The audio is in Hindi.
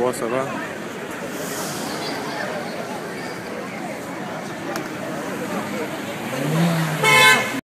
हुआ सभा